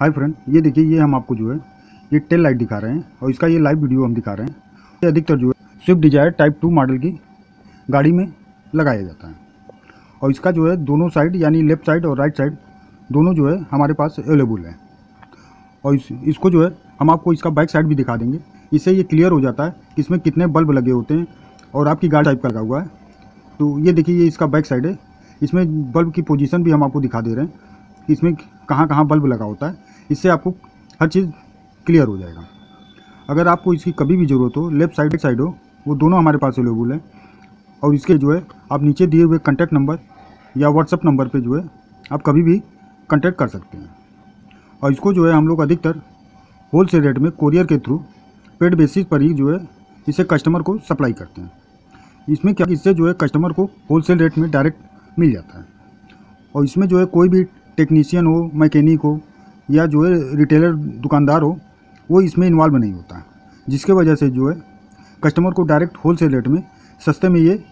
Hi friend ये देखिए, ये हम आपको जो है, ये टेल लाइट दिखा रहे हैं और इसका ये लाइव वीडियो हम दिखा रहे हैं। ये अधिकतर जो है Swift Dzire type two model की गाड़ी में लगाया जाता है। और इसका जो है, दोनों साइड यानी लेफ़्ट साइड और राइट साइड दोनों जो है, हमारे पास अवेलेबल है। और इस, इसको जो है, हम आपको इसका बैक साइड भी दिखा देंगे। इससे ये क्लियर हो जाता है कि इसमें कितने बल्ब लगे होते हैं और आपकी गाड़ी टाइप का लगा हुआ है। तो ये देखिए, ये इसका बैक साइड है। इसमें बल्ब की पोजीशन भी हम आपको दिखा दे रहे हैं। इसमें कहाँ कहाँ बल्ब लगा होता है, इससे आपको हर चीज़ क्लियर हो जाएगा। अगर आपको इसकी कभी भी ज़रूरत हो, लेफ़्ट साइड साइड हो, वो दोनों हमारे पास अवेलेबल है। और इसके जो है, आप नीचे दिए हुए कॉन्टैक्ट नंबर या व्हाट्सअप नंबर पे जो है, आप कभी भी कॉन्टैक्ट कर सकते हैं। और इसको जो है, हम लोग अधिकतर होल सेल रेट में कोरियर के थ्रू पेड बेसिस पर ही जो है, इसे कस्टमर को सप्लाई करते हैं। इसमें क्या, इससे जो है कस्टमर को होल सेल रेट में डायरेक्ट मिल जाता है। और इसमें जो है, कोई भी टेक्नीशियन हो, मैकेनिक हो, या जो है रिटेलर दुकानदार हो, वो इसमें इन्वॉल्व नहीं होता। जिसके वजह से जो है कस्टमर को डायरेक्ट होल सेल रेट में सस्ते में ये